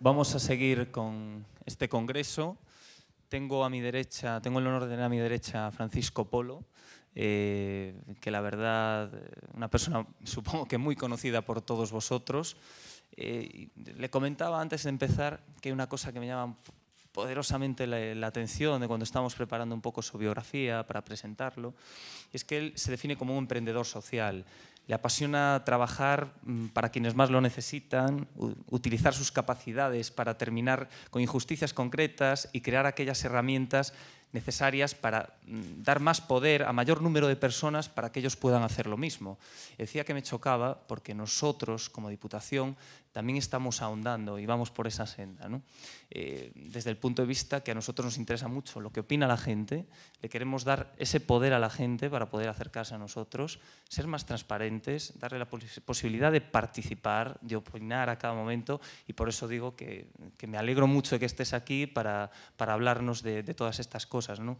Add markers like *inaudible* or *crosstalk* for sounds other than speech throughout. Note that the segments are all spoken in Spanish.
Vamos a seguir con este congreso. Tengo a mi derecha, tengo el honor de tener a mi derecha a Francisco Polo, eh, que la verdad, una persona *laughs* supongo que muy conocida por todos vosotros. Eh, le comentaba antes de empezar que hay una cosa que me llama poderosamente la, atención de cuando estamos preparando un poco su biografía para presentarlo, es que él se define como un emprendedor social. Le apasiona trabajar mm, para quienes más lo necesitan, utilizar sus capacidades para terminar con injusticias concretas y crear aquellas herramientas necesarias para mm, dar más poder a mayor número de personas para que ellos puedan hacer lo mismo. Decía que me chocaba porque nosotros, como Diputación, también estamos ahondando y vamos por esa senda. ¿no? Eh, desde el punto de vista que a nosotros nos interesa mucho lo que opina la gente, le queremos dar ese poder a la gente para poder acercarse a nosotros, ser más transparentes, darle la posibilidad de participar, de opinar a cada momento y por eso digo que, que me alegro mucho de que estés aquí para, para hablarnos de, de, todas estas cosas. ¿no?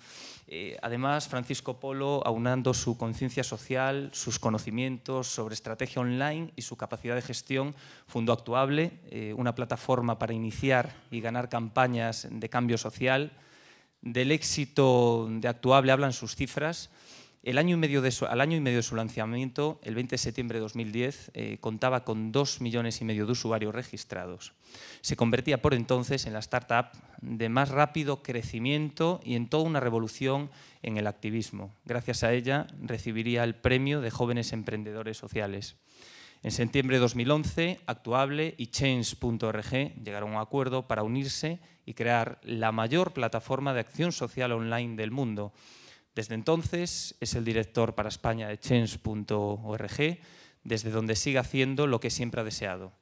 Eh, además, Francisco Polo, aunando su conciencia social, sus conocimientos sobre estrategia online y su capacidad de gestión, fundó Eh, una plataforma para iniciar y ganar campañas de cambio social. Del éxito de Actuable hablan sus cifras. El año y medio al año y medio de su lanzamiento, el 20 de septiembre de 2010, eh, contaba con dos millones y medio de usuarios registrados. Se convertía por entonces en la startup de más rápido crecimiento y en toda una revolución en el activismo. Gracias a ella recibiría el premio de jóvenes emprendedores sociales. En septiembre de 2011, Actuable y Change.org llegaron a un acuerdo para unirse y crear la mayor plataforma de acción social online del mundo. Desde entonces es el director para España de Change.org, desde donde sigue haciendo lo que siempre ha deseado,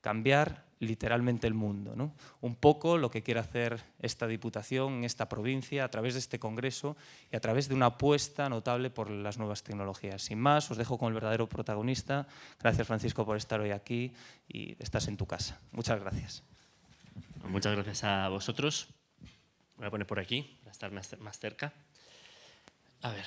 cambiar literalmente el mundo. ¿no? Un poco lo que quiere hacer esta Diputación esta provincia a través de este Congreso y a través de una apuesta notable por las nuevas tecnologías. Sin más, os dejo con el verdadero protagonista. Gracias, Francisco, por estar hoy aquí y estás en tu casa. Muchas gracias. Muchas gracias a vosotros. Voy a poner por aquí para estar más, cerca. A ver.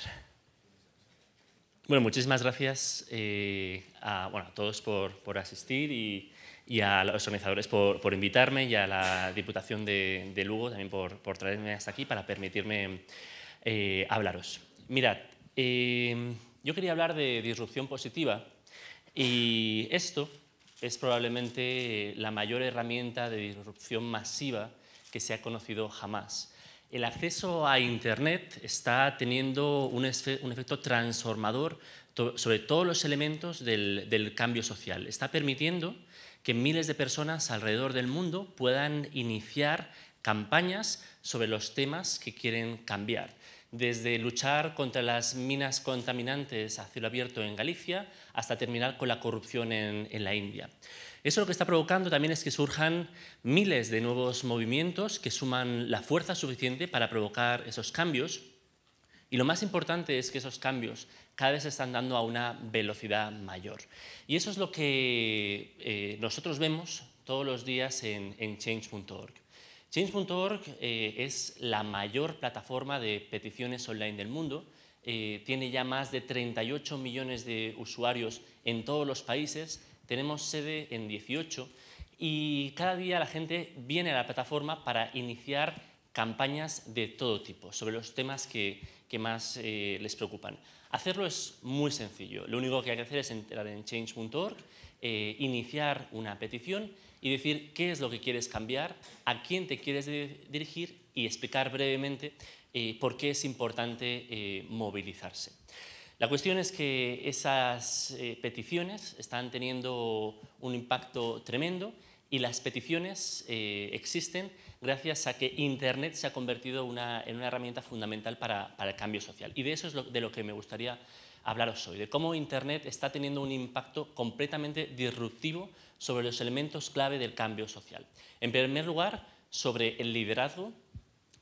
Bueno, muchísimas gracias eh, a, bueno, todos por, por asistir y y a los organizadores por, por invitarme y a la Diputación de, de Lugo también por, por, traerme hasta aquí para permitirme eh, hablaros. Mirad, eh, yo quería hablar de disrupción positiva y esto es probablemente la mayor herramienta de disrupción masiva que se ha conocido jamás. El acceso a Internet está teniendo un, un efecto transformador sobre todos los elementos del, del cambio social. Está permitiendo que miles de personas alrededor del mundo puedan iniciar campañas sobre los temas que quieren cambiar, desde luchar contra las minas contaminantes a cielo abierto en Galicia hasta terminar con la corrupción en, en, la India. Eso lo que está provocando también es que surjan miles de nuevos movimientos que suman la fuerza suficiente para provocar esos cambios. Y lo más importante es que esos cambios cada vez se están dando a una velocidad mayor. Y eso es lo que eh, nosotros vemos todos los días en, change.org. Change.org eh, es la mayor plataforma de peticiones online del mundo. Eh, tiene ya más de 38 millones de usuarios en todos los países. Tenemos sede en 18 y cada día la gente viene a la plataforma para iniciar campañas de todo tipo sobre los temas que, más les preocupan. Hacerlo es muy sencillo. Lo único que hay que hacer es entrar en change.org, eh, iniciar una petición y decir qué es lo que quieres cambiar, a quién te quieres dirigir y explicar brevemente eh, por qué es importante eh, movilizarse. La cuestión es que esas peticiones están teniendo un impacto tremendo y las peticiones existen gracias a que Internet se ha convertido una, en una herramienta fundamental para, para, el cambio social. Y de eso es lo, de lo que me gustaría hablaros hoy, de cómo Internet está teniendo un impacto completamente disruptivo sobre los elementos clave del cambio social. En primer lugar, sobre el liderazgo,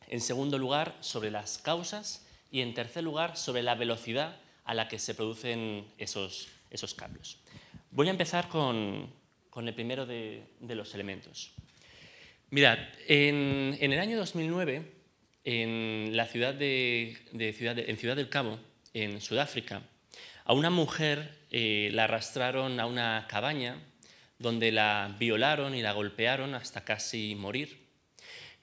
en segundo lugar, sobre las causas y en tercer lugar, sobre la velocidad a la que se producen esos, esos cambios. Voy a empezar con, con el primero de, de los elementos. Mirad, en, el año 2009, en la ciudad de, Ciudad del Cabo, en Sudáfrica, a una mujer eh, la arrastraron a una cabaña donde la violaron y la golpearon hasta casi morir.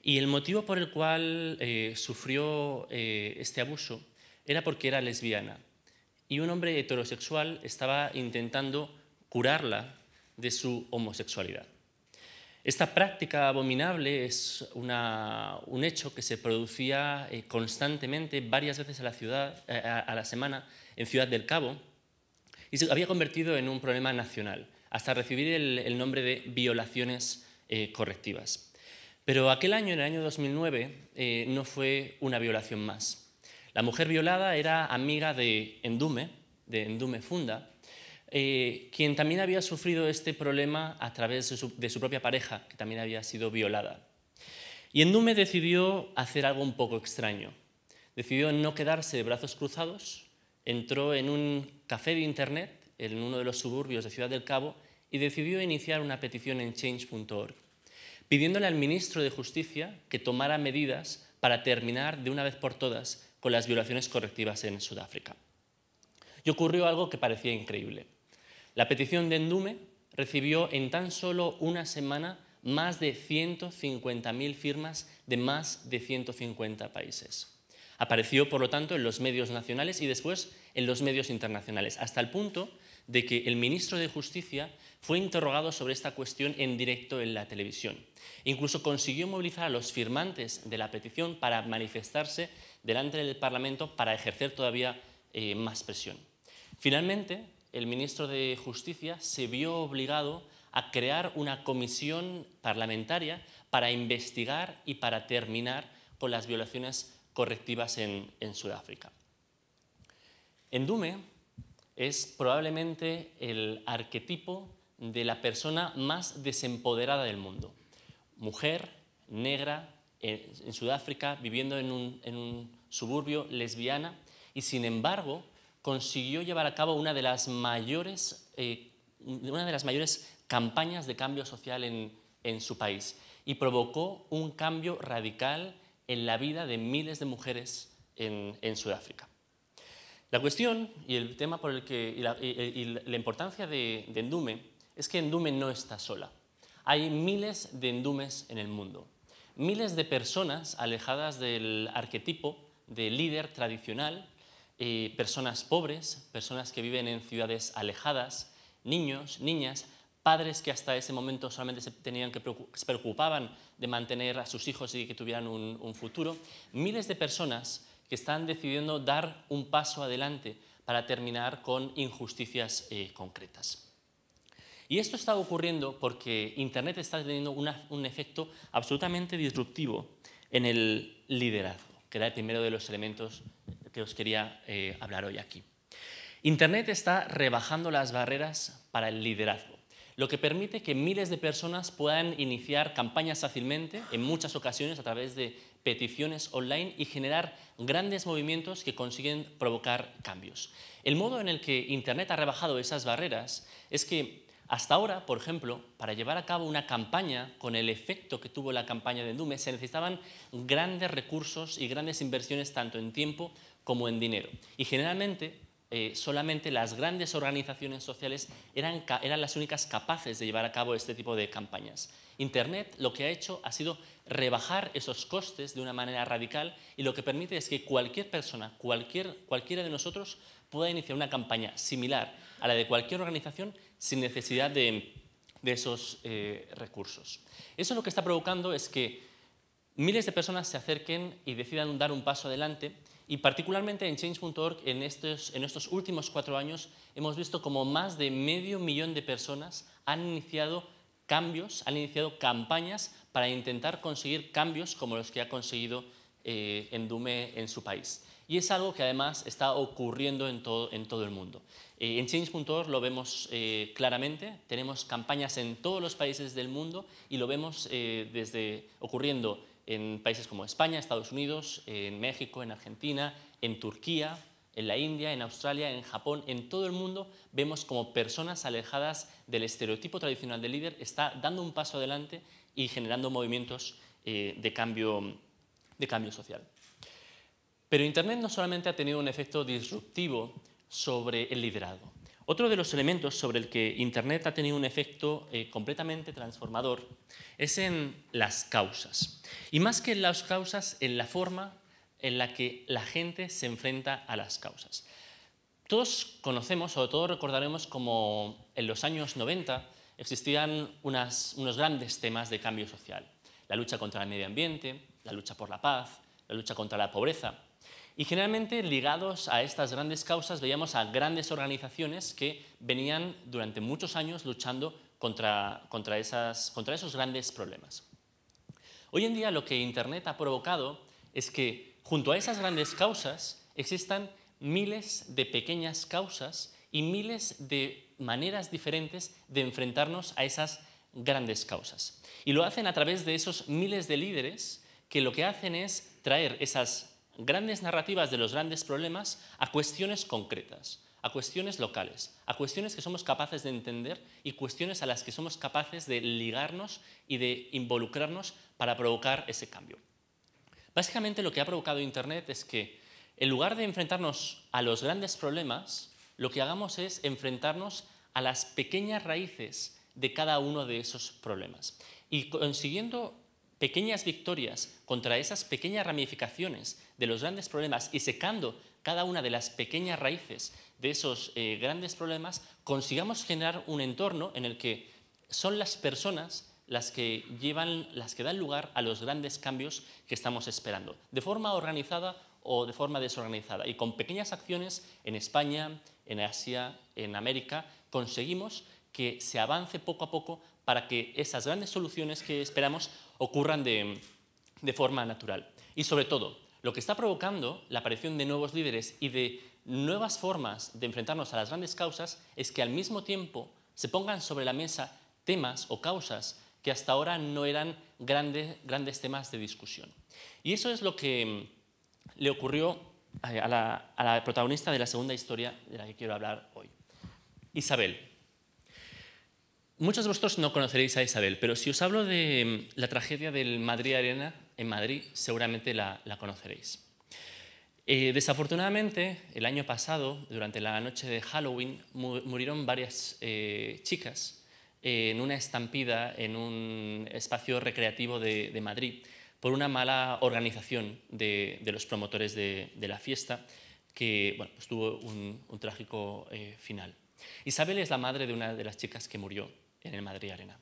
Y el motivo por el cual eh, sufrió eh, este abuso era porque era lesbiana. Y un hombre heterosexual estaba intentando curarla de su homosexualidad. Esta práctica abominable es un hecho que se producía eh, constantemente varias veces a la, ciudad, a la semana en Ciudad del Cabo y se había convertido en un problema nacional hasta recibir el, nombre de violaciones correctivas. Pero aquel año, en el año 2009, eh, no fue una violación más. La mujer violada era amiga de Endume, de Endume Funda, eh, quien también había sufrido este problema a través de su, de su, propia pareja, que también había sido violada. Y Endume decidió hacer algo un poco extraño. Decidió no quedarse de brazos cruzados, entró en un café de internet en uno de los suburbios de Ciudad del Cabo y decidió iniciar una petición en change.org pidiéndole al ministro de Justicia que tomara medidas para terminar de una vez por todas con las violaciones correctivas en Sudáfrica. Y ocurrió algo que parecía increíble. La petición de Endume recibió en tan solo una semana más de 150.000 firmas de más de 150 países. Apareció, por lo tanto, en los medios nacionales y después en los medios internacionales, hasta el punto de que el ministro de Justicia fue interrogado sobre esta cuestión en directo en la televisión. Incluso consiguió movilizar a los firmantes de la petición para manifestarse delante del Parlamento para ejercer todavía eh, más presión. Finalmente, el ministro de Justicia se vio obligado a crear una comisión parlamentaria para investigar y para terminar con las violaciones correctivas en, Sudáfrica. Endume es probablemente el arquetipo de la persona más desempoderada del mundo. Mujer, negra, en Sudáfrica, viviendo en un, suburbio, lesbiana, y sin embargo consiguió llevar a cabo una de las mayores, eh, una de las mayores campañas de cambio social en, su país y provocó un cambio radical en la vida de miles de mujeres en Sudáfrica. La cuestión y el tema por el que, y la, importancia de, Endume es que Endume no está sola. Hay miles de Endumes en el mundo. Miles de personas alejadas del arquetipo de líder tradicional, eh, personas pobres, personas que viven en ciudades alejadas, niños, niñas, padres que hasta ese momento solamente se, tenían que preocupaban de mantener a sus hijos y que tuvieran un, un futuro. Miles de personas que están decidiendo dar un paso adelante para terminar con injusticias eh, concretas. Y esto está ocurriendo porque Internet está teniendo un efecto absolutamente disruptivo en el liderazgo, que era el primero de los elementos que os quería eh, hablar hoy aquí. Internet está rebajando las barreras para el liderazgo, lo que permite que miles de personas puedan iniciar campañas fácilmente, en muchas ocasiones a través de peticiones online y generar grandes movimientos que consiguen provocar cambios. El modo en el que Internet ha rebajado esas barreras es que hasta ahora, por ejemplo, para llevar a cabo una campaña con el efecto que tuvo la campaña de Endume, se necesitaban grandes recursos y grandes inversiones tanto en tiempo como en dinero. Y generalmente eh, solamente las grandes organizaciones sociales eran, eran las únicas capaces de llevar a cabo este tipo de campañas. Internet lo que ha hecho ha sido rebajar esos costes de una manera radical y lo que permite es que cualquier persona, cualquier, cualquiera de nosotros pueda iniciar una campaña similar a la de cualquier organización sin necesidad de, esos eh, recursos. Eso lo que está provocando es que miles de personas se acerquen y decidan dar un paso adelante y particularmente en change.org en estos, en últimos cuatro años hemos visto como más de medio millón de personas han iniciado cambios, han iniciado campañas para intentar conseguir cambios como los que ha conseguido eh, Endume en su país. Y es algo que además está ocurriendo en todo, en todo el mundo. Eh, en Change.org lo vemos eh, claramente, tenemos campañas en todos los países del mundo y lo vemos eh, desde ocurriendo en países como España, Estados Unidos, en México, en Argentina, en Turquía, en la India, en Australia, en Japón, en todo el mundo vemos como personas alejadas del estereotipo tradicional del líder está dando un paso adelante y generando movimientos eh, de, cambio, de cambio social. Pero Internet no solamente ha tenido un efecto disruptivo sobre el liderazgo. Otro de los elementos sobre el que Internet ha tenido un efecto eh, completamente transformador es en las causas. Y más que en las causas, en la forma en la que la gente se enfrenta a las causas. Todos conocemos o todos recordaremos como en los años 90 existían unos grandes temas de cambio social. La lucha contra el medio ambiente, la lucha por la paz, la lucha contra la pobreza. Y generalmente ligados a estas grandes causas veíamos a grandes organizaciones que venían durante muchos años luchando contra, contra, esas, contra esos grandes problemas. Hoy en día lo que Internet ha provocado es que junto a esas grandes causas existan miles de pequeñas causas y miles de maneras diferentes de enfrentarnos a esas grandes causas. Y lo hacen a través de esos miles de líderes que lo que hacen es traer esas grandes narrativas de los grandes problemas a cuestiones concretas, a cuestiones locales, a cuestiones que somos capaces de entender y cuestiones a las que somos capaces de ligarnos y de involucrarnos para provocar ese cambio. Básicamente lo que ha provocado Internet es que en lugar de enfrentarnos a los grandes problemas, lo que hagamos es enfrentarnos a las pequeñas raíces de cada uno de esos problemas. Y consiguiendo pequeñas victorias contra esas pequeñas ramificaciones de los grandes problemas y secando cada una de las pequeñas raíces de esos eh, grandes problemas, consigamos generar un entorno en el que son las personas las que llevan, las que dan lugar a los grandes cambios que estamos esperando, de forma organizada o de forma desorganizada. Y con pequeñas acciones en España, en Asia, en América, conseguimos que se avance poco a poco para que esas grandes soluciones que esperamos ocurran de, forma natural. Y sobre todo, lo que está provocando la aparición de nuevos líderes y de nuevas formas de enfrentarnos a las grandes causas es que al mismo tiempo se pongan sobre la mesa temas o causas que hasta ahora no eran grandes, grandes temas de discusión. Y eso es lo que mm, le ocurrió a la protagonista de la segunda historia de la que quiero hablar hoy. Isabel. Muchos de vosotros no conoceréis a Isabel, pero si os hablo de mm, la tragedia del Madrid Arena en Madrid, seguramente la, conoceréis. Eh, desafortunadamente, el año pasado, durante la noche de Halloween, murieron varias eh, chicas en una estampida en un espacio recreativo de, Madrid por una mala organización de, los promotores de, la fiesta que bueno, pues tuvo un, trágico eh, final. Isabel es la madre de una de las chicas que murió en el Madrid Arena.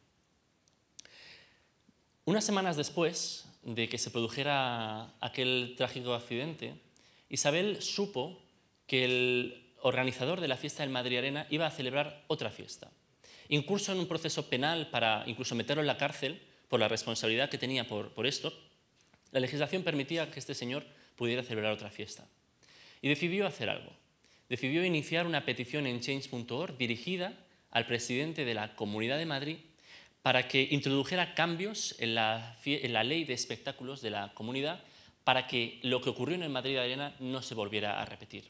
Unas semanas después de que se produjera aquel trágico accidente, Isabel supo que el organizador de la fiesta del Madrid Arena iba a celebrar otra fiesta. Incluso en un proceso penal para incluso meterlo en la cárcel por la responsabilidad que tenía por, por esto, la legislación permitía que este señor pudiera celebrar otra fiesta. Y decidió hacer algo. Decidió iniciar una petición en change.org dirigida al presidente de la Comunidad de Madrid para que introdujera cambios en la, ley de espectáculos de la comunidad para que lo que ocurrió en el Madrid Arena no se volviera a repetir.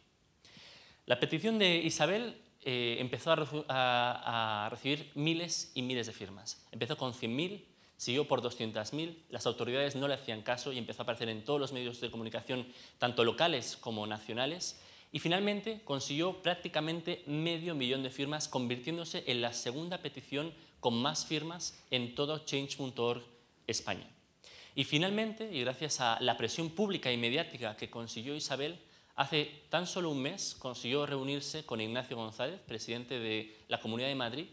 La petición de Isabel eh, empezó a, recibir miles y miles de firmas. Empezó con 100.000, siguió por 200.000, las autoridades no le hacían caso y empezó a aparecer en todos los medios de comunicación, tanto locales como nacionales, y finalmente consiguió prácticamente medio millón de firmas, convirtiéndose en la segunda petición con más firmas en todo change.org España. Y finalmente, y gracias a la presión pública y mediática que consiguió Isabel, hace tan solo un mes consiguió reunirse con Ignacio González, presidente de la Comunidad de Madrid,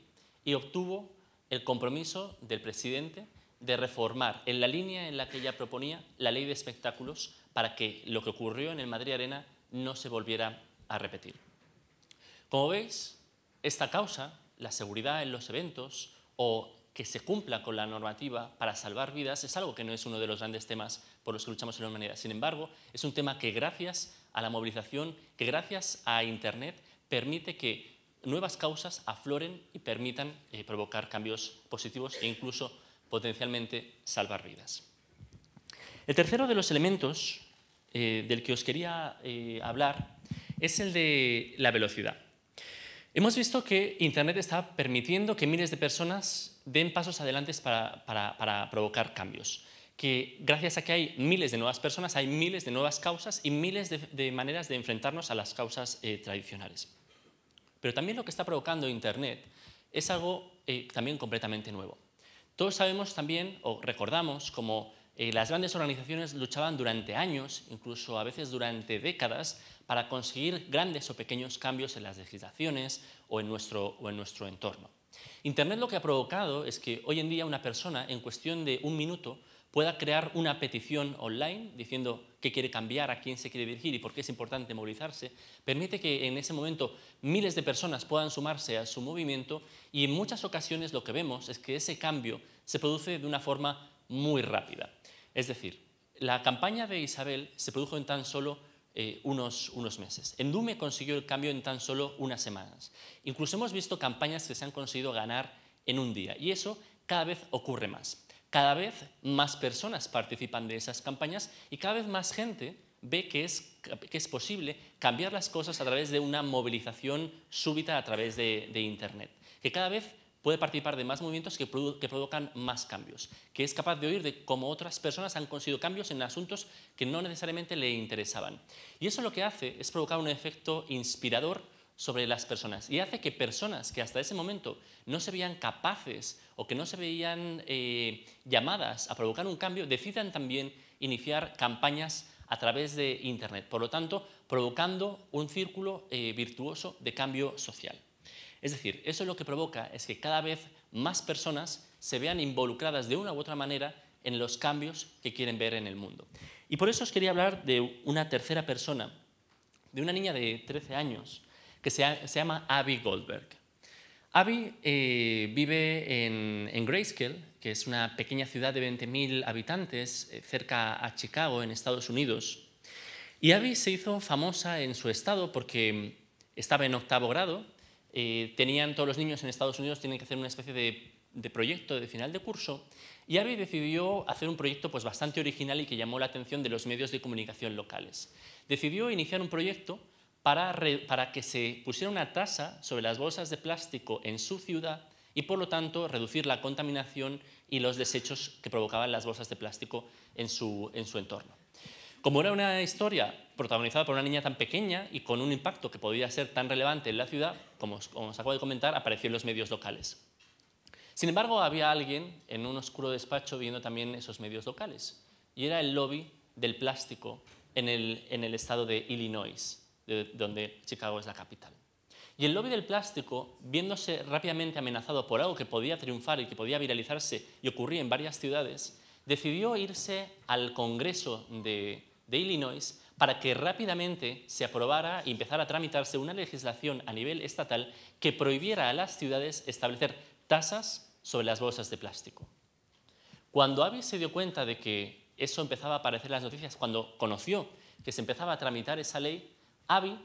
y obtuvo el compromiso del presidente de reformar en la línea en la que ella proponía la ley de espectáculos para que lo que ocurrió en el Madrid Arena no se volviera a repetir. Como veis, esta causa, la seguridad en los eventos o que se cumpla con la normativa para salvar vidas, es algo que no es uno de los grandes temas por los que luchamos en la humanidad. Sin embargo, es un tema que gracias a la movilización, que gracias a Internet permite que nuevas causas afloren y permitan eh, provocar cambios positivos e incluso potencialmente salvar vidas. El tercero de los elementos eh, del que os quería eh, hablar es el de la velocidad. Hemos visto que Internet está permitiendo que miles de personas den pasos adelante para, provocar cambios. Que gracias a que hay miles de nuevas personas, hay miles de nuevas causas y miles de, maneras de enfrentarnos a las causas eh, tradicionales. pero también lo que está provocando Internet es algo eh, también completamente nuevo. Todos sabemos también, o recordamos, como eh, las grandes organizaciones luchaban durante años, incluso a veces durante décadas, para conseguir grandes o pequeños cambios en las legislaciones o en nuestro, o en nuestro entorno. Internet lo que ha provocado es que hoy en día una persona, en cuestión de un minuto, pueda crear una petición online diciendo qué quiere cambiar, a quién se quiere dirigir y por qué es importante movilizarse, permite que en ese momento miles de personas puedan sumarse a su movimiento y en muchas ocasiones lo que vemos es que ese cambio se produce de una forma muy rápida. Es decir, la campaña de Isabel se produjo en tan solo eh, unos, unos meses. Endume consiguió el cambio en tan solo unas semanas. Incluso hemos visto campañas que se han conseguido ganar en un día y eso cada vez ocurre más. Cada vez más personas participan de esas campañas y cada vez más gente ve que es, que es posible cambiar las cosas a través de una movilización súbita a través de, Internet. Que cada vez puede participar de más movimientos que, que, provocan más cambios, que es capaz de oír de cómo otras personas han conseguido cambios en asuntos que no necesariamente le interesaban. Y eso lo que hace es provocar un efecto inspirador sobre las personas y hace que personas que hasta ese momento no se veían capaces o que no se veían eh, llamadas a provocar un cambio, decidan también iniciar campañas a través de Internet, por lo tanto, provocando un círculo eh, virtuoso de cambio social. Es decir, eso lo que provoca es que cada vez más personas se vean involucradas de una u otra manera en los cambios que quieren ver en el mundo. Y por eso os quería hablar de una tercera persona, de una niña de 13 años, que se, llama Abby Goldberg. Abby eh, vive en, en, que es una pequeña ciudad de 20.000 habitantes eh, cerca a Chicago, en Estados Unidos. Y Abby se hizo famosa en su estado porque estaba en octavo grado. Eh, tenían todos los niños en Estados Unidos tienen que hacer una especie de, proyecto de final de curso. Y Abby decidió hacer un proyecto pues, bastante original y que llamó la atención de los medios de comunicación locales. Decidió iniciar un proyecto para, que se pusiera una tasa sobre las bolsas de plástico en su ciudad y por lo tanto reducir la contaminación y los desechos que provocaban las bolsas de plástico en su, entorno. Como era una historia protagonizada por una niña tan pequeña y con un impacto que podía ser tan relevante en la ciudad, como como os acabo de comentar, apareció en los medios locales. Sin embargo, había alguien en un oscuro despacho viendo también esos medios locales, y era el lobby del plástico en el, estado de Illinois de donde Chicago es la capital. Y el lobby del plástico, viéndose rápidamente amenazado por algo que podía triunfar y que podía viralizarse y ocurría en varias ciudades, decidió irse al Congreso de, Illinois para que rápidamente se aprobara y empezara a tramitarse una legislación a nivel estatal que prohibiera a las ciudades establecer tasas sobre las bolsas de plástico. Cuando Avi se dio cuenta de que eso empezaba a aparecer en las noticias, cuando conoció que se empezaba a tramitar esa ley, Abby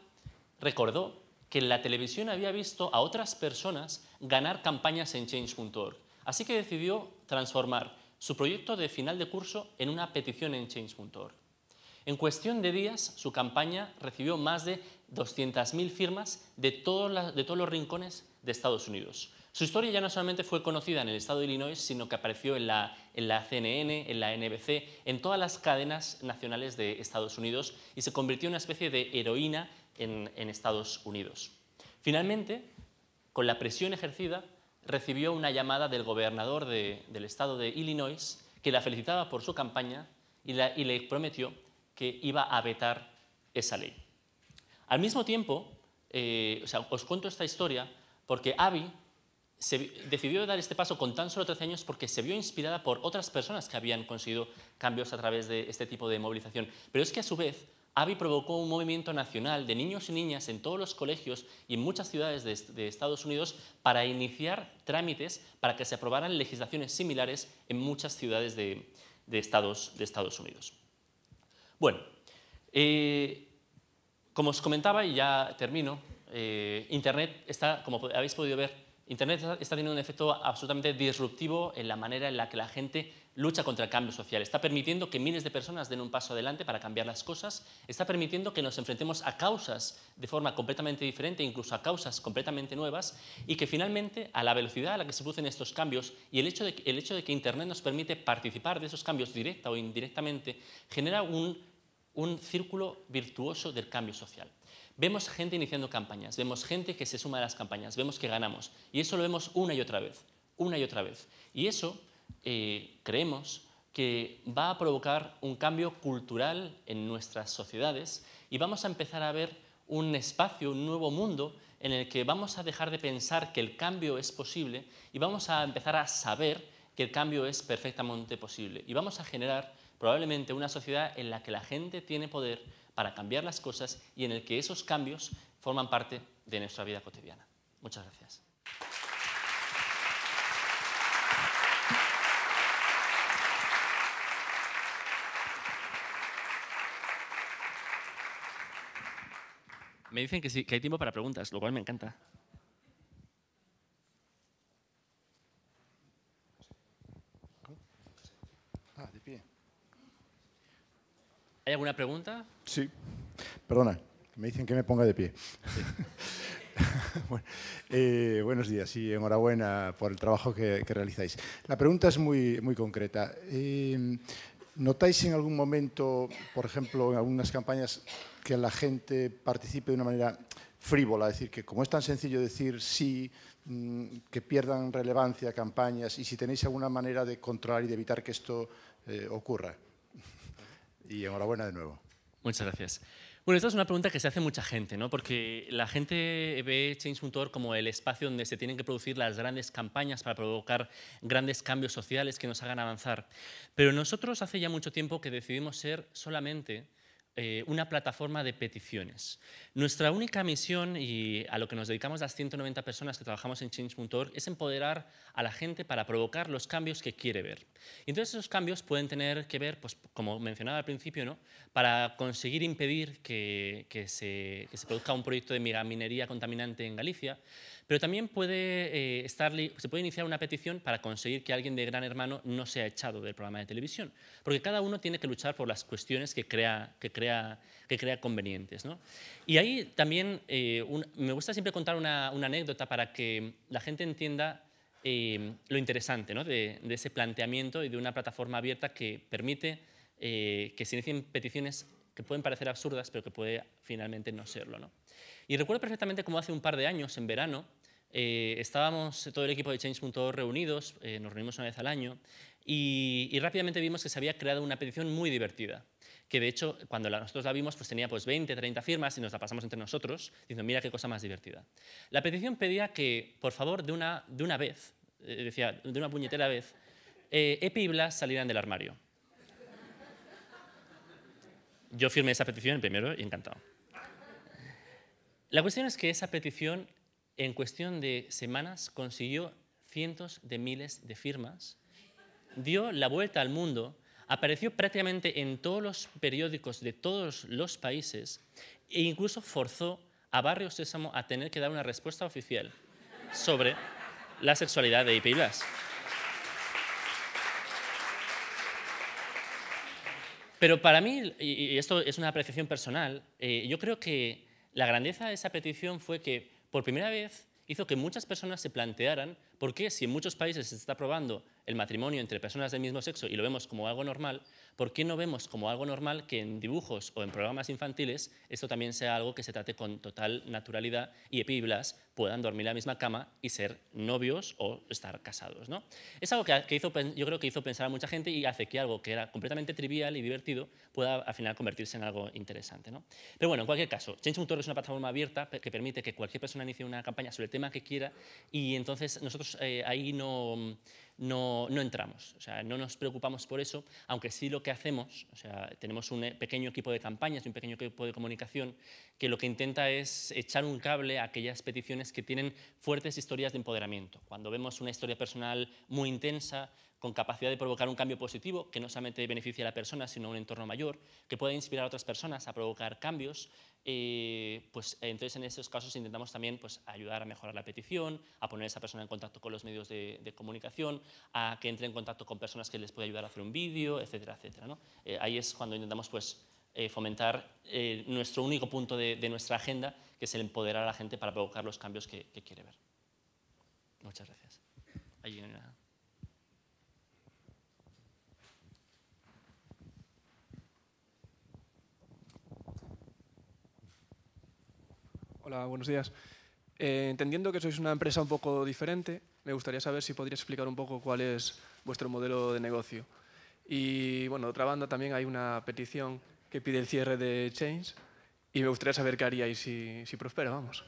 recordó que en la televisión había visto a otras personas ganar campañas en change.org, así que decidió transformar su proyecto de final de curso en una petición en change.org. En cuestión de días, su campaña recibió más de 200.000 firmas de, todos los rincones de Estados Unidos. Su historia ya no solamente fue conocida en el estado de Illinois, sino que apareció en la, CNN, en la NBC, en todas las cadenas nacionales de Estados Unidos y se convirtió en una especie de heroína en, Estados Unidos. Finalmente, con la presión ejercida, recibió una llamada del gobernador del estado de Illinois que la felicitaba por su campaña y, le prometió que iba a vetar esa ley. Al mismo tiempo, eh, os cuento esta historia porque Abby decidió dar este paso con tan solo 13 años porque se vio inspirada por otras personas que habían conseguido cambios a través de este tipo de movilización. Pero es que a su vez, AVI provocó un movimiento nacional de niños y niñas en todos los colegios y en muchas ciudades de, Estados Unidos para iniciar trámites para que se aprobaran legislaciones similares en muchas ciudades de, Estados, Unidos. Bueno, eh, como os comentaba y ya termino, eh, Internet está, como habéis podido ver, Internet está teniendo un efecto absolutamente disruptivo en la manera en la que la gente lucha contra el cambio social. Está permitiendo que miles de personas den un paso adelante para cambiar las cosas. Está permitiendo que nos enfrentemos a causas de forma completamente diferente, incluso a causas completamente nuevas, y que finalmente, a la velocidad a la que se producen estos cambios y el hecho de, el hecho de que Internet nos permite participar de esos cambios directa o indirectamente, genera un, un círculo virtuoso del cambio social. vemos gente iniciando campañas, vemos gente que se suma a las campañas, vemos que ganamos. Y eso lo vemos una y otra vez, una y otra vez. Y eso eh, creemos que va a provocar un cambio cultural en nuestras sociedades y vamos a empezar a ver un espacio, un nuevo mundo en el que vamos a dejar de pensar que el cambio es posible y vamos a empezar a saber que el cambio es perfectamente posible. Y vamos a generar probablemente una sociedad en la que la gente tiene poder para cambiar las cosas y en el que esos cambios forman parte de nuestra vida cotidiana. Muchas gracias. Me dicen que sí, que hay tiempo para preguntas, lo cual me encanta. Ah, de pie. ¿Hay alguna pregunta? Sí. Perdona, me dicen que me ponga de pie. *laughs* eh, buenos días y enhorabuena por el trabajo que, que, realizáis. La pregunta es muy, muy concreta. Eh, ¿Notáis en algún momento, por ejemplo, en algunas campañas, que la gente participe de una manera frívola? Es decir, que como es tan sencillo decir sí, mm, que pierdan relevancia campañas y si tenéis alguna manera de controlar y de evitar que esto eh, ocurra. *laughs* Y enhorabuena de nuevo. Muchas gracias. Bueno, esta es una pregunta que se hace mucha gente, ¿no? porque la gente ve Change.org como el espacio donde se tienen que producir las grandes campañas para provocar grandes cambios sociales que nos hagan avanzar. Pero nosotros hace ya mucho tiempo que decidimos ser solamente eh, una plataforma de peticiones. Nuestra única misión y a lo que nos dedicamos las 190 personas que trabajamos en Change.org es empoderar a la gente para provocar los cambios que quiere ver. Y entonces esos cambios pueden tener que ver, pues, como mencionaba al principio, ¿no? para conseguir impedir que, que, se, que se produzca un proyecto de minería contaminante en Galicia, pero también puede, eh, estar, se puede iniciar una petición para conseguir que alguien de Gran Hermano no sea echado del programa de televisión, porque cada uno tiene que luchar por las cuestiones que crea, que crea, que crea convenientes. ¿no? Y ahí también eh, me gusta siempre contar una, una, anécdota para que la gente entienda eh, lo interesante ¿no? de, de, ese planteamiento y de una plataforma abierta que permite que se inicien peticiones que pueden parecer absurdas, pero que puede finalmente no serlo. ¿no? Y recuerdo perfectamente cómo hace un par de años, en verano, eh, estábamos todo el equipo de Change.org reunidos, eh, nos reunimos una vez al año, y, rápidamente vimos que se había creado una petición muy divertida, que de hecho, cuando nosotros la vimos, pues tenía pues 20, 30 firmas y nos la pasamos entre nosotros, diciendo, mira qué cosa más divertida. La petición pedía que, por favor, de una, de una vez, eh, decía, de una puñetera vez, Epi y Blas salieran del armario. Yo firmé esa petición primero y encantado. La cuestión es que esa petición, en cuestión de semanas, consiguió cientos de miles de firmas, dio la vuelta al mundo, apareció prácticamente en todos los periódicos de todos los países e incluso forzó a Barrio Sésamo a tener que dar una respuesta oficial sobre la sexualidad de IP Pero para mí, y esto es una apreciación personal, eh, yo creo que la grandeza de esa petición fue que por primera vez hizo que muchas personas se plantearan por qué si en muchos países se está aprobando el matrimonio entre personas del mismo sexo y lo vemos como algo normal, ¿por qué no vemos como algo normal que en dibujos o en programas infantiles esto también sea algo que se trate con total naturalidad y Epi puedan dormir en la misma cama y ser novios o estar casados? ¿no? Es algo que, hizo, yo creo que hizo pensar a mucha gente y hace que algo que era completamente trivial y divertido pueda al final convertirse en algo interesante. ¿no? Pero bueno, en cualquier caso, Change.org es una plataforma abierta que permite que cualquier persona inicie una campaña sobre el tema que quiera y entonces nosotros eh, ahí no no, entramos, o sea, no nos preocupamos por eso, aunque sí lo que hacemos, o sea, tenemos un eh, pequeño equipo de campañas y un pequeño equipo de comunicación que lo que intenta es echar un cable a aquellas peticiones que tienen fuertes historias de empoderamiento. Cuando vemos una historia personal muy intensa, con capacidad de provocar un cambio positivo que no solamente beneficia a la persona, sino a un entorno mayor, que puede inspirar a otras personas a provocar cambios, eh, pues entonces en esos casos intentamos también pues, ayudar a mejorar la petición, a poner a esa persona en contacto con los medios de, comunicación, a que entre en contacto con personas que les puede ayudar a hacer un vídeo, etcétera, etcétera. ¿no? Eh, ahí es cuando intentamos pues, eh, fomentar nuestro único punto de, nuestra agenda, que es el empoderar a la gente para provocar los cambios que, quiere ver. Muchas gracias. Hola, buenos días. Eh, entendiendo que sois una empresa un poco diferente, me gustaría saber si podría explicar un poco cuál es vuestro modelo de negocio. Y bueno, otra banda también hay una petición que pide el cierre de Change y me gustaría saber qué haríais si, si prospera, vamos.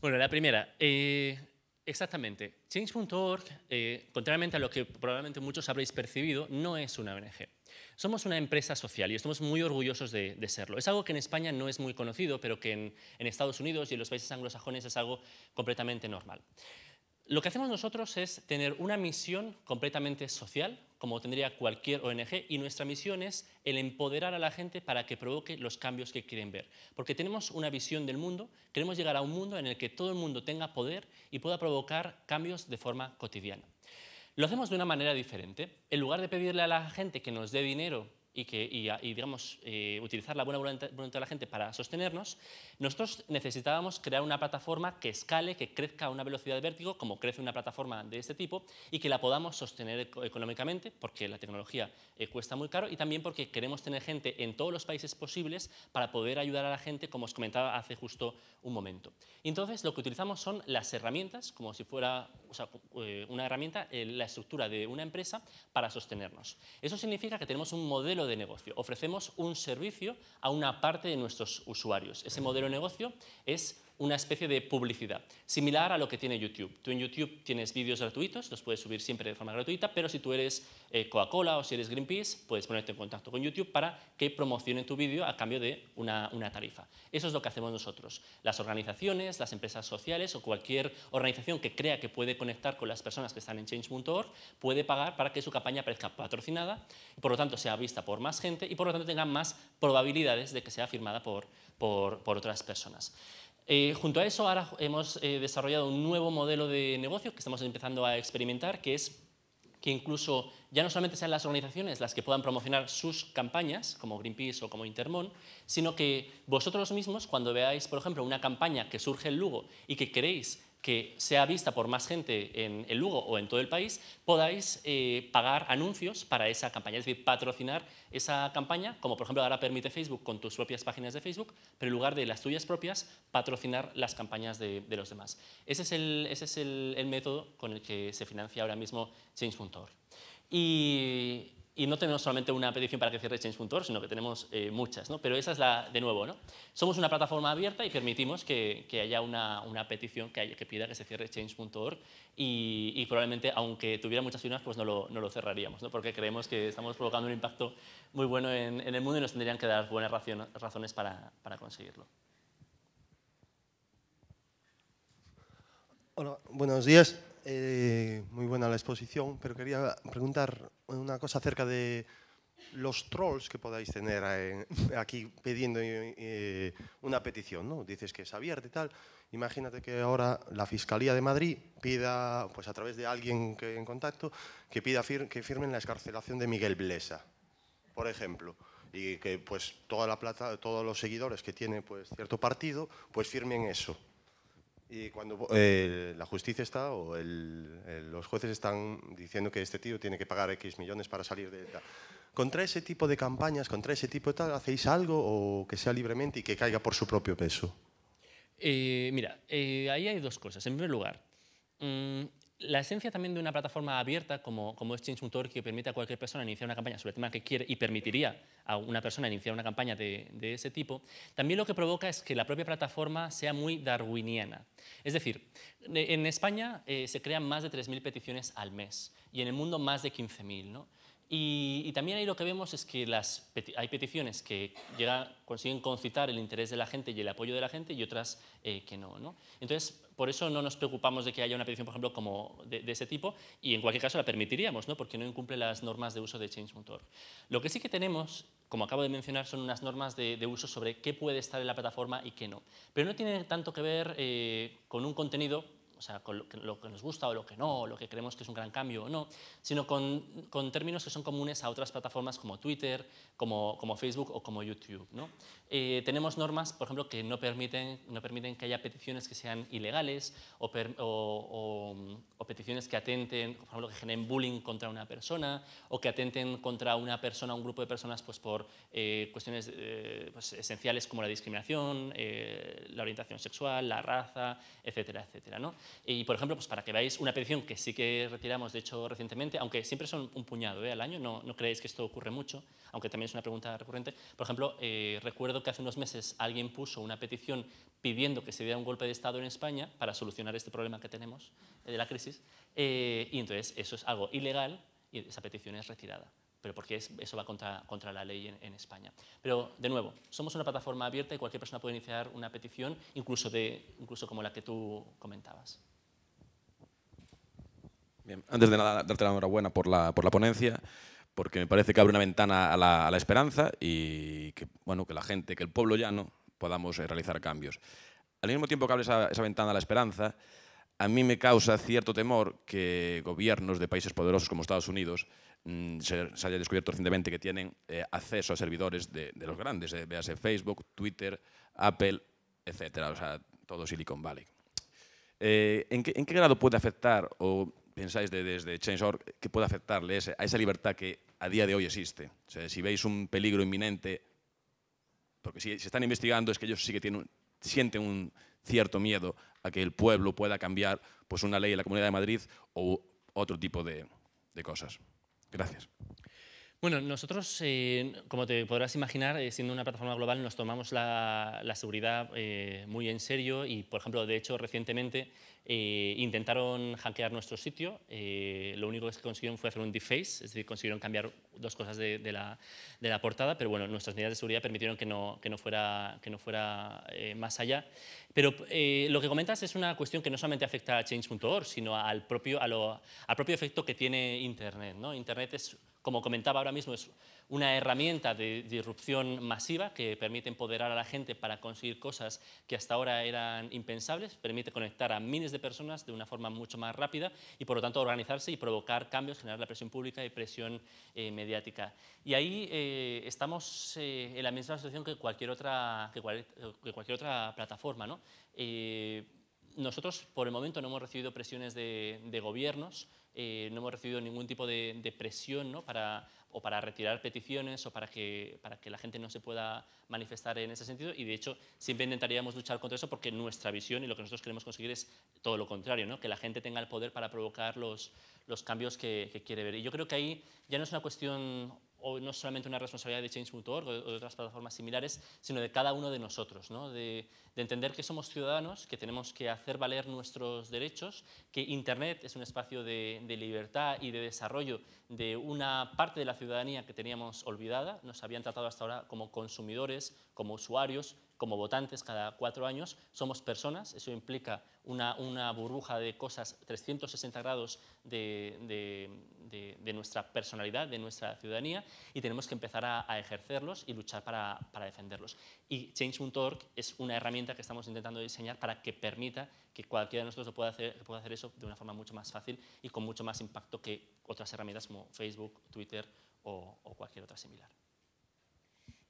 Bueno, la primera, eh, exactamente. Change.org, eh, contrariamente a lo que probablemente muchos habréis percibido, no es una ONG. Somos una empresa social y estamos muy orgullosos de, serlo. Es algo que en España no es muy conocido, pero que en, en Estados Unidos y en los países anglosajones es algo completamente normal. Lo que hacemos nosotros es tener una misión completamente social, como tendría cualquier ONG, y nuestra misión es el empoderar a la gente para que provoque los cambios que quieren ver. Porque tenemos una visión del mundo, queremos llegar a un mundo en el que todo el mundo tenga poder y pueda provocar cambios de forma cotidiana. Lo hacemos de una manera diferente. En lugar de pedirle a la gente que nos dé dinero y, que, digamos, eh, utilizar la buena voluntad, de la gente para sostenernos, nosotros necesitábamos crear una plataforma que escale, que crezca a una velocidad de vértigo, como crece una plataforma de este tipo, y que la podamos sostener económicamente, porque la tecnología eh, cuesta muy caro, y también porque queremos tener gente en todos los países posibles para poder ayudar a la gente, como os comentaba hace justo un momento. entonces, lo que utilizamos son las herramientas, como si fuera eh, una herramienta, la estructura de una empresa para sostenernos. Eso significa que tenemos un modelo de negocio. Ofrecemos un servicio a una parte de nuestros usuarios. Ese modelo de negocio es una especie de publicidad, similar a lo que tiene YouTube. Tú en YouTube tienes vídeos gratuitos, los puedes subir siempre de forma gratuita, pero si tú eres eh, Coca-Cola o si eres Greenpeace, puedes ponerte en contacto con YouTube para que promocionen tu vídeo a cambio de una, tarifa. Eso es lo que hacemos nosotros. Las organizaciones, las empresas sociales o cualquier organización que crea que puede conectar con las personas que están en change.org puede pagar para que su campaña aparezca patrocinada y por lo tanto sea vista por más gente y por lo tanto tenga más probabilidades de que sea firmada por, por otras personas. Eh, junto a eso, ahora hemos eh, desarrollado un nuevo modelo de negocio que estamos empezando a experimentar, que es que incluso ya no solamente sean las organizaciones las que puedan promocionar sus campañas, como Greenpeace o como Intermon, sino que vosotros mismos, cuando veáis, por ejemplo, una campaña que surge en Lugo y que queréis que sea vista por más gente en el Lugo o en todo el país, podáis eh, pagar anuncios para esa campaña, es decir, patrocinar esa campaña, como por ejemplo ahora permite Facebook con tus propias páginas de Facebook, pero en lugar de las tuyas propias, patrocinar las campañas de, los demás. Ese es, el, ese es el, método con el que se financia ahora mismo Change.org. Y, y no tenemos solamente una petición para que cierre Change.org, sino que tenemos eh, muchas. ¿no? Pero esa es la, de nuevo, ¿no? somos una plataforma abierta y permitimos que, que haya una, una petición que, haya, que, pida que se cierre Change.org y, probablemente, aunque tuviera muchas firmas, pues no lo, no lo cerraríamos, ¿no? porque creemos que estamos provocando un impacto muy bueno en, el mundo y nos tendrían que dar buenas razones para, para conseguirlo. Hola, buenos días. Eh, muy buena la exposición, pero quería preguntar una cosa acerca de los trolls que podáis tener eh, *laughs* aquí pidiendo eh, una petición, ¿no? Dices que es abierta y tal. Imagínate que ahora la Fiscalía de Madrid pida, pues a través de alguien que en contacto, que pida que firmen la escarcelación de Miguel Blesa, por ejemplo, y que pues toda la plata, todos los seguidores que tiene pues cierto partido, pues firmen eso. Y cuando eh, la justicia está o los jueces están diciendo que este tío tiene que pagar X millones para salir de. ¿Contra ese tipo de campañas, contra ese tipo de tal, hacéis algo o que sea libremente y que caiga por su propio peso? Eh, mira, eh, ahí hay dos cosas. En primer lugar, mm, la esencia también de una plataforma abierta como, como que permite a cualquier persona iniciar una campaña sobre el tema que quiere y permitiría a una persona iniciar una campaña de, ese tipo, también lo que provoca es que la propia plataforma sea muy darwiniana. Es decir, en España eh, se crean más de 3.000 peticiones al mes y en el mundo más de 15.000. ¿no? Y, también ahí lo que vemos es que las hay peticiones que consiguen concitar el interés de la gente y el apoyo de la gente y otras eh, que no, no, Entonces, por eso no nos preocupamos de que haya una petición, por ejemplo, como de, ese tipo y en cualquier caso la permitiríamos, ¿no? porque no incumple las normas de uso de Change.org. Lo que sí que tenemos, como acabo de mencionar, son unas normas de, uso sobre qué puede estar en la plataforma y qué no. Pero no tiene tanto que ver eh, con un contenido o sea, con lo que, lo que, nos gusta o lo que no, o lo que creemos que es un gran cambio o no, sino con, con términos que son comunes a otras plataformas como Twitter, como, como Facebook o como YouTube. ¿no? Eh, tenemos normas, por ejemplo, que no permiten, no permiten que haya peticiones que sean ilegales o, per, o, o, peticiones que atenten, por ejemplo, que generen bullying contra una persona o que atenten contra una persona o un grupo de personas pues, por eh, cuestiones eh, pues, esenciales como la discriminación, eh, la orientación sexual, la raza, etcétera, etcétera. ¿no? Y, por ejemplo, pues, para que veáis una petición que sí que retiramos, de hecho, recientemente, aunque siempre son un puñado al año, no, no creéis que esto ocurre mucho, aunque también es una pregunta recurrente. Por ejemplo, recuerdo que hace unos meses alguien puso una petición pidiendo que se diera un golpe de Estado en España para solucionar este problema que tenemos de la crisis, y entonces eso es algo ilegal y esa petición es retirada pero porque es, eso va contra, contra la ley en, en, España. Pero, de nuevo, somos una plataforma abierta y cualquier persona puede iniciar una petición, incluso, de, incluso como la que tú comentabas. Bien, antes de nada, darte la enhorabuena por la, por la ponencia, porque me parece que abre una ventana a la, a la esperanza y que, bueno, que la gente, que el pueblo llano, podamos eh, realizar cambios. Al mismo tiempo que abre esa, esa ventana a la esperanza, a mí me causa cierto temor que gobiernos de países poderosos como Estados Unidos se, se, haya descubierto recientemente que tienen eh, acceso a servidores de, los grandes, eh, Facebook, Twitter, Apple, etcétera, o sea, todo Silicon Valley. Eh, ¿en, qué, ¿en, qué, grado puede afectar, o pensáis de, desde Change.org, que puede afectarle ese, a esa libertad que a día de hoy existe? O sea, si veis un peligro inminente, porque si se están investigando es que ellos sí que tienen, sienten un cierto miedo a que el pueblo pueda cambiar pues, una ley en la Comunidad de Madrid o otro tipo de cosas. Gracias. Bueno, nosotros, eh, como te podrás imaginar, eh, siendo una plataforma global, nos tomamos la, seguridad eh, muy en serio y, por ejemplo, de hecho, recientemente intentaron hackear nuestro sitio. lo único que consiguieron fue hacer un deface, es decir, consiguieron cambiar dos cosas de, la, portada, pero bueno, nuestras medidas de seguridad permitieron que no, fuera, que no fuera más allá. Pero lo que comentas es una cuestión que no solamente afecta a Change.org, sino al propio, al propio efecto que tiene Internet. Internet es como comentaba ahora mismo, es una herramienta de disrupción masiva que permite empoderar a la gente para conseguir cosas que hasta ahora eran impensables, permite conectar a miles de personas de una forma mucho más rápida y por lo tanto organizarse y provocar cambios, generar la presión pública y presión eh, mediática. Y ahí eh, estamos eh, en la misma situación que cualquier otra, que cual, que cualquier otra plataforma. ¿no? Eh, nosotros por el momento no hemos recibido presiones de, de gobiernos, eh, no hemos recibido ningún tipo de, presión ¿no? para, o para retirar peticiones o para que, para que la gente no se pueda manifestar en ese sentido y de hecho siempre intentaríamos luchar contra eso porque nuestra visión y lo que nosotros queremos conseguir es todo lo contrario, ¿no? que la gente tenga el poder para provocar los, los cambios que quiere ver. Y yo creo que ahí ya no es una cuestión no solamente una responsabilidad de Change.org o de otras plataformas similares, sino de cada uno de nosotros, ¿no? de, de, entender que somos ciudadanos, que tenemos que hacer valer nuestros derechos, que Internet es un espacio de, libertad y de desarrollo de una parte de la ciudadanía que teníamos olvidada, nos habían tratado hasta ahora como consumidores, como usuarios, como votantes cada cuatro años, somos personas, eso implica una, burbuja de cosas 360 grados de, de, nuestra personalidad, de nuestra ciudadanía, y tenemos que empezar a, ejercerlos y luchar para, defenderlos. Y Change.org es una herramienta que estamos intentando diseñar para que permita que cualquiera de nosotros lo pueda hacer, pueda hacer eso de una forma mucho más fácil y con mucho más impacto que otras herramientas como Facebook, Twitter o, o cualquier otra similar.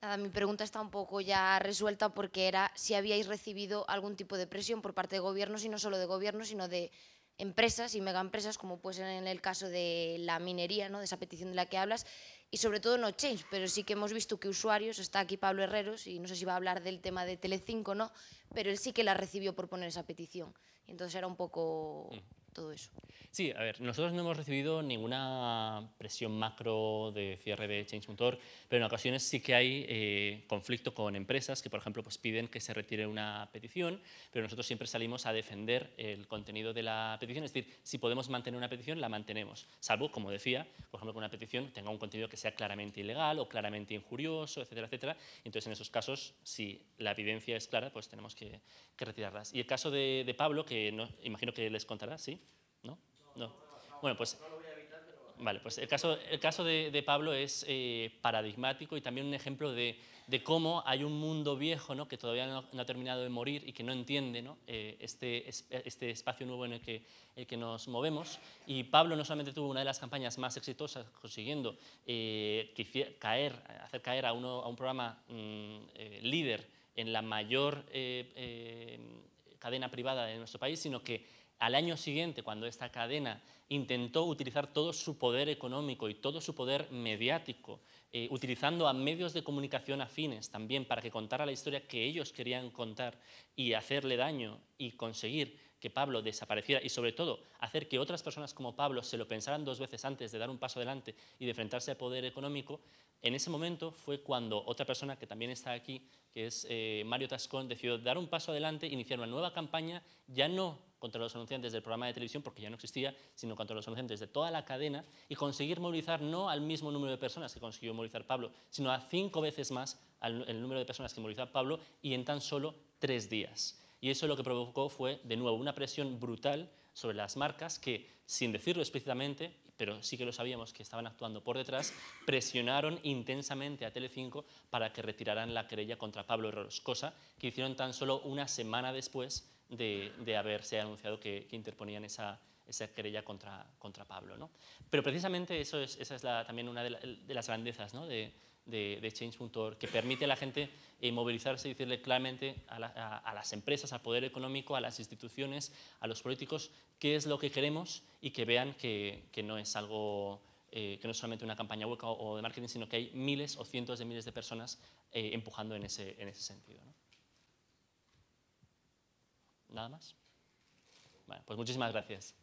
Nada, mi pregunta está un poco ya resuelta porque era si habíais recibido algún tipo de presión por parte de gobiernos y no solo de gobiernos, sino de empresas y megaempresas, como puede ser en el caso de la minería, ¿no? de esa petición de la que hablas, y sobre todo no Change, pero sí que hemos visto que usuarios, está aquí Pablo Herreros, y no sé si va a hablar del tema de Telecinco, ¿no? pero él sí que la recibió por poner esa petición. Entonces era un poco todo eso. Sí, a ver, nosotros no hemos recibido ninguna presión macro de cierre de Change.org, pero en ocasiones sí que hay eh, conflicto con empresas que, por ejemplo, pues piden que se retire una petición, pero nosotros siempre salimos a defender el contenido de la petición, es decir, si podemos mantener una petición, la mantenemos, salvo, como decía, por ejemplo, que una petición tenga un contenido que sea claramente ilegal o claramente injurioso, etcétera, etcétera. Entonces, en esos casos, si la evidencia es clara, pues tenemos que, retirarlas. Y el caso de, Pablo, que no, imagino que les contará, ¿sí? ¿No? No. Bueno, pues... Vale, pues el caso, de, Pablo es eh, paradigmático y también un ejemplo de, cómo hay un mundo viejo que todavía no, ha terminado de morir y que no entiende. Eh, este, este espacio nuevo en el que, nos movemos. Y Pablo no solamente tuvo una de las campañas más exitosas consiguiendo eh, caer, hacer caer a, un programa mmm, líder en la mayor cadena privada de nuestro país, sino que al año siguiente, cuando esta cadena intentó utilizar todo su poder económico y todo su poder mediático, eh, utilizando a medios de comunicación afines también para que contara la historia que ellos querían contar y hacerle daño y conseguir que Pablo desapareciera y sobre todo hacer que otras personas como Pablo se lo pensaran dos veces antes de dar un paso adelante y de enfrentarse al poder económico, en ese momento fue cuando otra persona que también está aquí, que es eh, Mario Tascón, decidió dar un paso adelante, iniciar una nueva campaña, ya no contra los anunciantes del programa de televisión, porque ya no existía, sino contra los anunciantes de toda la cadena, y conseguir movilizar no al mismo número de personas que consiguió movilizar Pablo, sino a cinco veces más el número de personas que movilizó Pablo, y en tan solo tres días. Y eso lo que provocó fue, de nuevo, una presión brutal sobre las marcas que, sin decirlo explícitamente, pero sí que lo sabíamos que estaban actuando por detrás, presionaron intensamente a Telecinco para que retiraran la querella contra Pablo Herreros, cosa que hicieron tan solo una semana después de, de haberse anunciado que, interponían esa, querella contra, contra Pablo. ¿no? Pero precisamente eso es, esa es también una de, la, de las grandezas ¿no? de, de, de Change.org, que permite a la gente eh, movilizarse y decirle claramente a, la, a, las empresas, al poder económico, a las instituciones, a los políticos, qué es lo que queremos y que vean que, que no es algo, eh, que no es solamente una campaña web o, de marketing, sino que hay miles o cientos de miles de personas eh, empujando en ese, en ese sentido. ¿Nada más? Bueno, pues muchísimas gracias.